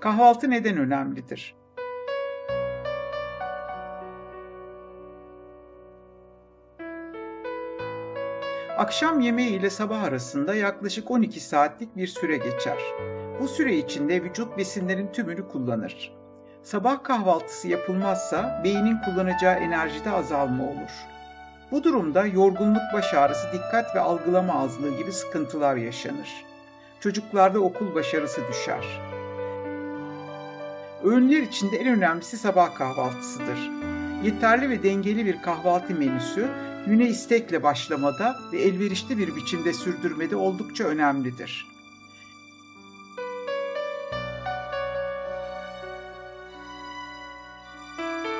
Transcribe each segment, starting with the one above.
Kahvaltı neden önemlidir? Akşam yemeği ile sabah arasında yaklaşık 12 saatlik bir süre geçer. Bu süre içinde vücut besinlerin tümünü kullanır. Sabah kahvaltısı yapılmazsa beynin kullanacağı enerjide azalma olur. Bu durumda yorgunluk, baş ağrısı, dikkat ve algılama azlığı gibi sıkıntılar yaşanır. Çocuklarda okul başarısı düşer. Öğünler içinde en önemlisi sabah kahvaltısıdır. Yeterli ve dengeli bir kahvaltı menüsü güne istekle başlamada ve elverişli bir biçimde sürdürmede oldukça önemlidir.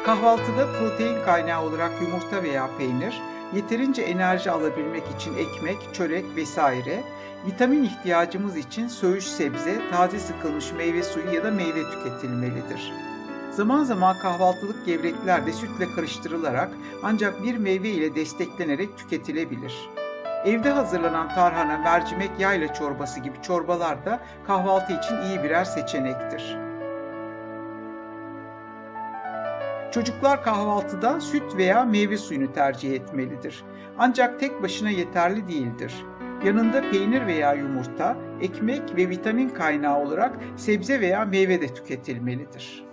Kahvaltıda protein kaynağı olarak yumurta veya peynir, yeterince enerji alabilmek için ekmek, çörek vesaire, vitamin ihtiyacımız için söğüş sebze, taze sıkılmış meyve suyu ya da meyve tüketilmelidir. Zaman zaman kahvaltılık gevrekler de sütle karıştırılarak ancak bir meyve ile desteklenerek tüketilebilir. Evde hazırlanan tarhana, mercimek, yayla çorbası gibi çorbalar da kahvaltı için iyi birer seçenektir. Çocuklar kahvaltıda süt veya meyve suyunu tercih etmelidir. Ancak tek başına yeterli değildir. Yanında peynir veya yumurta, ekmek ve vitamin kaynağı olarak sebze veya meyve de tüketilmelidir.